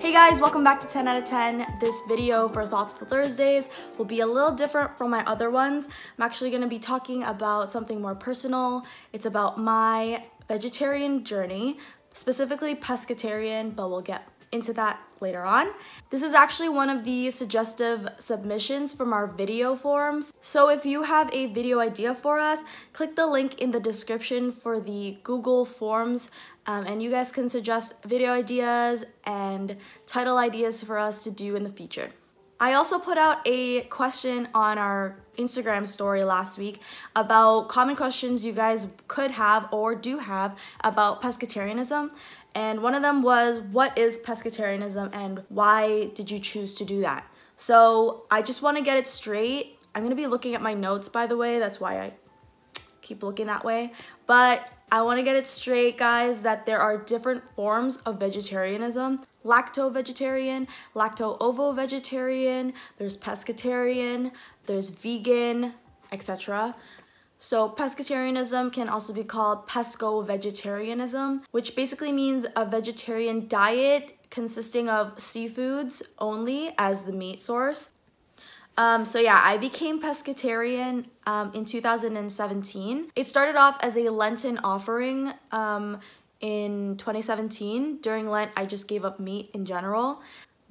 Hey guys, welcome back to 10 out of 10. This video for Thoughtful Thursdays will be a little different from my other ones. I'm actually going to be talking about something more personal. It's about my vegetarian journey, specifically pescatarian, but we'll get into that later on. This is actually one of the suggestive submissions from our video forums. So if you have a video idea for us, click the link in the description for the Google Forms um, and you guys can suggest video ideas and title ideas for us to do in the future. I also put out a question on our Instagram story last week about common questions you guys could have or do have about pescatarianism. And one of them was, what is pescatarianism and why did you choose to do that? So I just want to get it straight. I'm going to be looking at my notes, by the way. That's why I keep looking that way. But I want to get it straight, guys, that there are different forms of vegetarianism. Lacto-vegetarian, lacto-ovo-vegetarian, there's pescatarian, there's vegan, etc. So pescatarianism can also be called pesco-vegetarianism, which basically means a vegetarian diet consisting of seafoods only as the meat source. Um, so yeah, I became pescatarian um, in 2017. It started off as a Lenten offering um, in 2017. During Lent, I just gave up meat in general.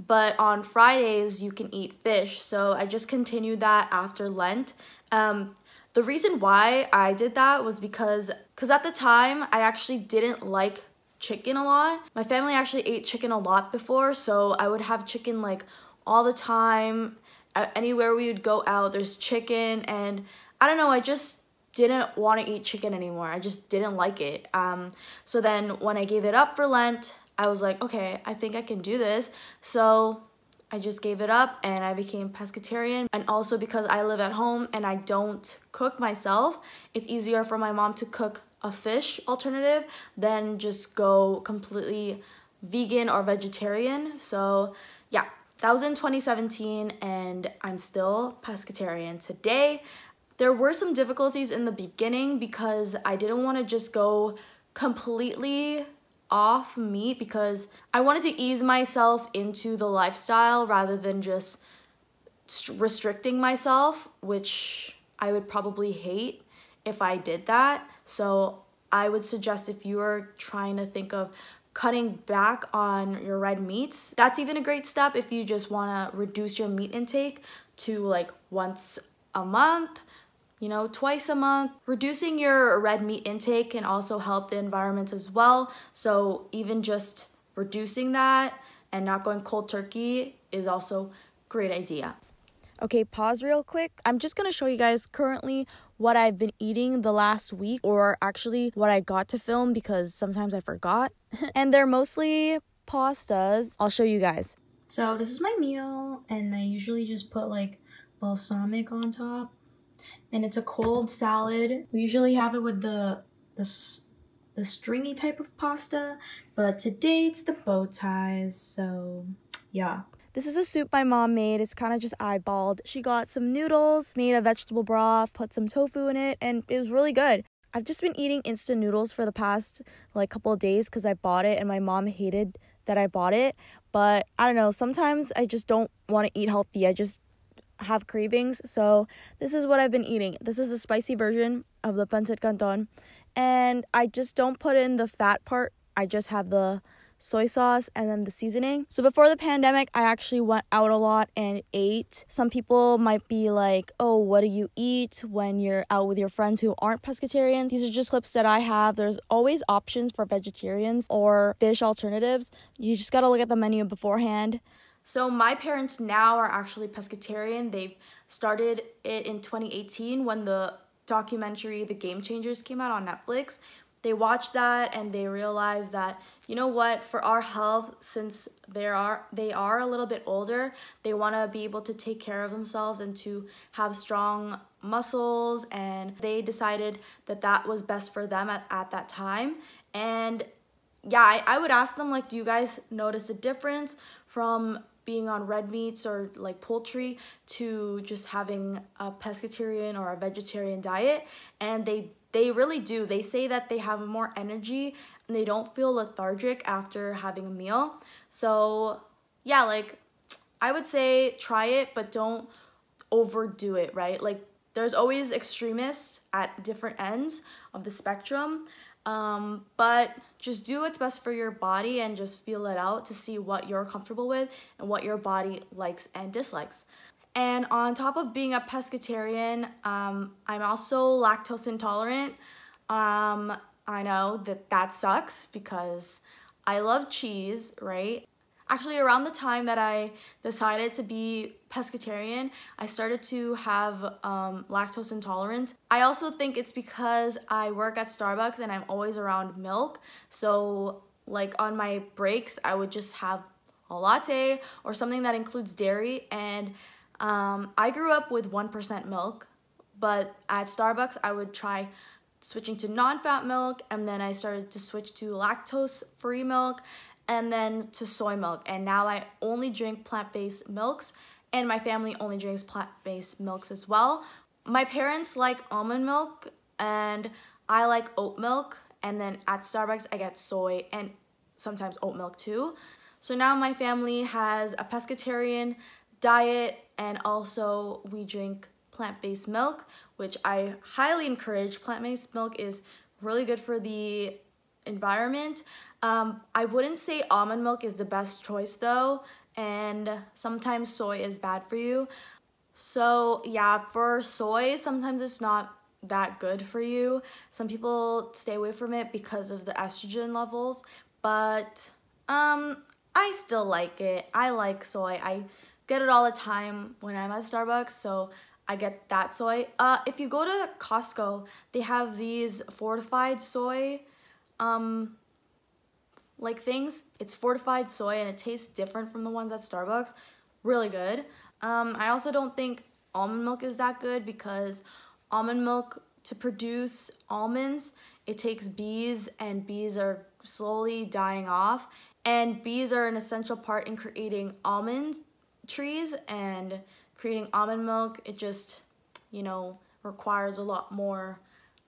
But on Fridays, you can eat fish. So I just continued that after Lent. Um, the reason why I did that was because because at the time, I actually didn't like chicken a lot. My family actually ate chicken a lot before, so I would have chicken like all the time anywhere we would go out, there's chicken, and I don't know, I just didn't want to eat chicken anymore. I just didn't like it. Um, so then when I gave it up for Lent, I was like, okay, I think I can do this. So I just gave it up and I became pescatarian. And also because I live at home and I don't cook myself, it's easier for my mom to cook a fish alternative than just go completely vegan or vegetarian. So yeah, that was in 2017 and I'm still pescatarian today. There were some difficulties in the beginning because I didn't want to just go completely off meat because I wanted to ease myself into the lifestyle rather than just restricting myself, which I would probably hate if I did that. So I would suggest if you are trying to think of cutting back on your red meats. That's even a great step if you just want to reduce your meat intake to like once a month, you know, twice a month. Reducing your red meat intake can also help the environment as well. So even just reducing that and not going cold turkey is also great idea. Okay, pause real quick. I'm just gonna show you guys currently what I've been eating the last week, or actually what I got to film because sometimes I forgot. and they're mostly pastas. I'll show you guys. So this is my meal, and I usually just put like balsamic on top. And it's a cold salad. We usually have it with the the the stringy type of pasta, but today it's the bow ties. So yeah. This is a soup my mom made. It's kind of just eyeballed. She got some noodles, made a vegetable broth, put some tofu in it, and it was really good. I've just been eating instant noodles for the past like couple of days because I bought it and my mom hated that I bought it. But I don't know, sometimes I just don't want to eat healthy. I just have cravings. So this is what I've been eating. This is a spicy version of the pancit canton. And I just don't put in the fat part. I just have the soy sauce, and then the seasoning. So before the pandemic, I actually went out a lot and ate. Some people might be like, oh, what do you eat when you're out with your friends who aren't pescatarians? These are just clips that I have. There's always options for vegetarians or fish alternatives. You just gotta look at the menu beforehand. So my parents now are actually pescatarian. They've started it in 2018 when the documentary The Game Changers came out on Netflix, they watched that and they realized that you know what for our health since they are they are a little bit older they want to be able to take care of themselves and to have strong muscles. And they decided that that was best for them at, at that time. And yeah I, I would ask them like do you guys notice a difference from being on red meats or like poultry to just having a pescatarian or a vegetarian diet. And they they really do. They say that they have more energy and they don't feel lethargic after having a meal. So yeah like i would say try it but don't overdo it right? Like there's always extremists at different ends of the spectrum um, but just do what's best for your body and just feel it out to see what you're comfortable with and what your body likes and dislikes. And on top of being a pescatarian, um, I'm also lactose intolerant. Um, I know that that sucks because I love cheese, right? Actually, around the time that I decided to be pescatarian, I started to have um, lactose intolerance. I also think it's because I work at Starbucks and I'm always around milk. So, like on my breaks, I would just have a latte or something that includes dairy. And um, I grew up with 1% milk, but at Starbucks, I would try switching to non-fat milk and then I started to switch to lactose free milk and then to soy milk. And now I only drink plant based milks, and my family only drinks plant based milks as well. My parents like almond milk, and I like oat milk. And then at Starbucks, I get soy and sometimes oat milk too. So now my family has a pescatarian diet, and also we drink plant based milk, which I highly encourage. Plant based milk is really good for the environment. Um, I wouldn't say almond milk is the best choice though, and sometimes soy is bad for you. So yeah, for soy, sometimes it's not that good for you. Some people stay away from it because of the estrogen levels, but um, I still like it. I like soy. I get it all the time when I'm at Starbucks, so I get that soy. Uh, if you go to Costco, they have these fortified soy um, like things. It's fortified soy and it tastes different from the ones at Starbucks. Really good. Um, I also don't think almond milk is that good because almond milk to produce almonds, it takes bees and bees are slowly dying off and bees are an essential part in creating almond trees and creating almond milk. It just, you know, requires a lot more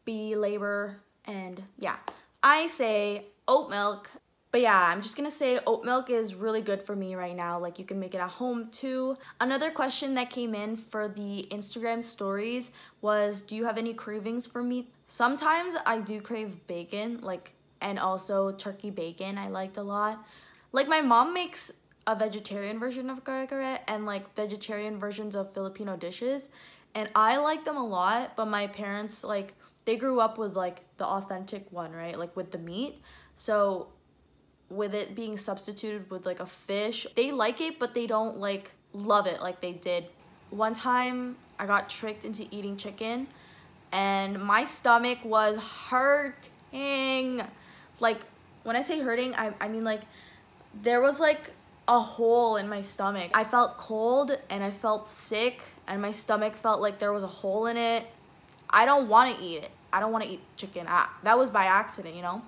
bee labor and yeah. I say oat milk but yeah, I'm just gonna say oat milk is really good for me right now. Like you can make it at home too. Another question that came in for the Instagram stories was, do you have any cravings for meat? Sometimes I do crave bacon, like, and also turkey bacon I liked a lot. Like my mom makes a vegetarian version of kare kare and like vegetarian versions of Filipino dishes. And I like them a lot, but my parents like, they grew up with like the authentic one, right? Like with the meat. So with it being substituted with like a fish. They like it, but they don't like love it like they did. One time I got tricked into eating chicken and my stomach was hurting. Like when I say hurting, I, I mean like there was like a hole in my stomach. I felt cold and I felt sick and my stomach felt like there was a hole in it. I don't want to eat it. I don't want to eat chicken. I, that was by accident, you know?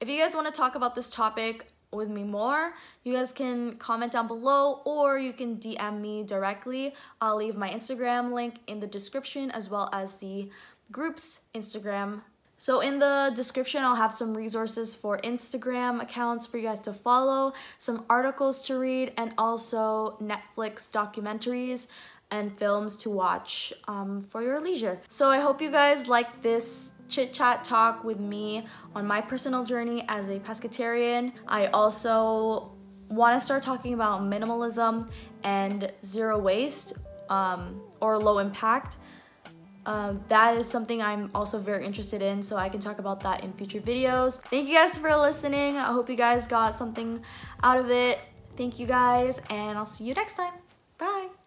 If you guys want to talk about this topic with me more, you guys can comment down below or you can DM me directly. I'll leave my Instagram link in the description as well as the group's Instagram. So in the description, I'll have some resources for Instagram accounts for you guys to follow, some articles to read, and also Netflix documentaries and films to watch um, for your leisure. So I hope you guys like this chit chat talk with me on my personal journey as a pescatarian. I also want to start talking about minimalism and zero waste um, or low impact. Um, that is something I'm also very interested in, so I can talk about that in future videos. Thank you guys for listening. I hope you guys got something out of it. Thank you guys, and I'll see you next time. Bye.